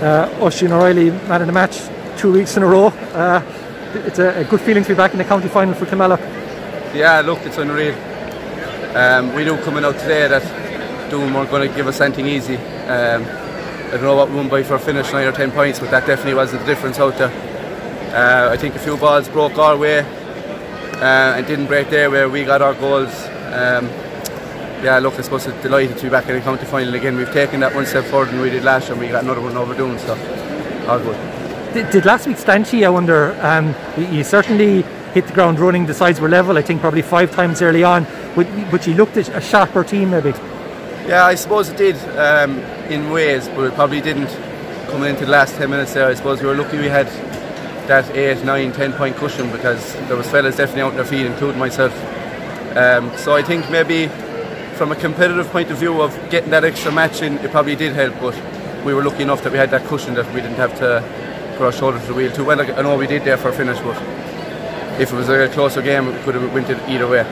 Uh, Oisin O'Reilly man of the match two weeks in a row. Uh, it's a, a, good feeling to be back in the county final for Kilmallock. Yeah, look, it's unreal. Um, we knew coming out today that Doon weren't going to give us anything easy. Um, I don't know what we won by for a finish, 9 or 10 points, but that definitely wasn't the difference out there. Uh, I think a few balls broke our way uh, and didn't break their way. We got our goals. Um, yeah, look, I suppose it's delighted to be back in the county final again. We've taken that one step forward than we did last year, and we got another one over Doon, so all good. Did, did last week stand to you, I wonder? Um, you certainly hit the ground running, the sides were level, I think probably five times early on, but, but you looked at a sharper team maybe. Yeah, I suppose it did um, in ways, but it probably didn't coming into the last 10 minutes there. I suppose we were lucky we had that 8, 9, 10 point cushion because there was fellas definitely out on their feet, including myself. Um, so I think maybe from a competitive point of view of getting that extra match in, it probably did help, but we were lucky enough that we had that cushion that we didn't have to put our shoulder to the wheel too well. I know we did there for a finish, but if it was a closer game, we could have went it either way.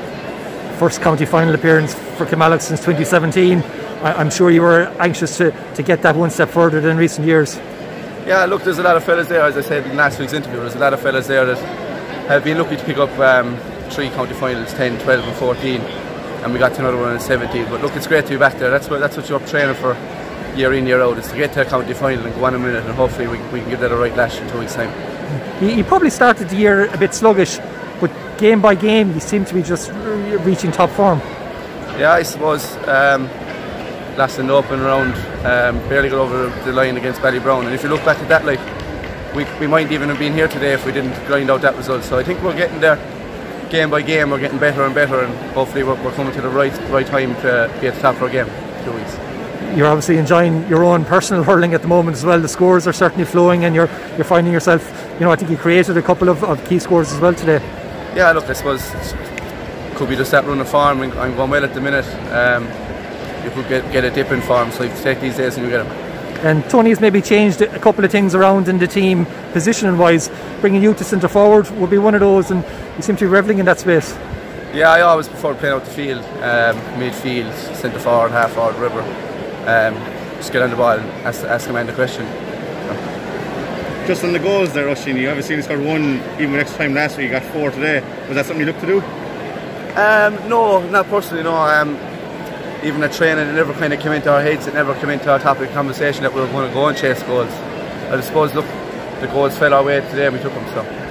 First county final appearance for Kilmallock since 2017. I, am sure you were anxious to, to get that one step further than recent years. Yeah, look, there's a lot of fellas there, as I said in last week's interview, there's a lot of fellas there that have been lucky to pick up um, three county finals 10, 12, and 14 and we got to another one in 17. But look, it's great to be back there. That's what that's what you're training for year in, year out, is to get to a county final and go on a minute, and hopefully we, we can give that a right lash in two weeks' time. You, you probably started the year a bit sluggish, but game by game, you seem to be just reaching top form. Yeah, I suppose. Um, last in the open round, um, barely got over the line against Ballybrown. And if you look back at that, like we, we might even have been here today if we didn't grind out that result. So I think we're getting there game by game we're getting better and better and hopefully we're, we're coming to the right right time to be at the top of our game two weeks. You're obviously enjoying your own personal hurling at the moment as well. The scores are certainly flowing and you're you're finding yourself you know I think you created a couple of, of key scores as well today. Yeah look I suppose could be just that run of form I'm going well at the minute. Um, you could get, get a dip in form so you take these days and you get them and Tony's maybe changed a couple of things around in the team, positioning wise. Bringing you to centre forward would be one of those, and you seem to be revelling in that space. Yeah, I always prefer playing out the field, um, midfield, centre forward, half forward, whatever. Um, just get on the ball and ask, ask him the question. Just on the goals there, Oisin, you obviously scored one even next time last week, you got four today. Was that something you looked to do? Um, no, not personally, no. Um, even at training, it never kind of came into our heads, it never came into our topic of conversation that we were going to go and chase goals. I suppose, look, the goals fell our way today and we took them, so.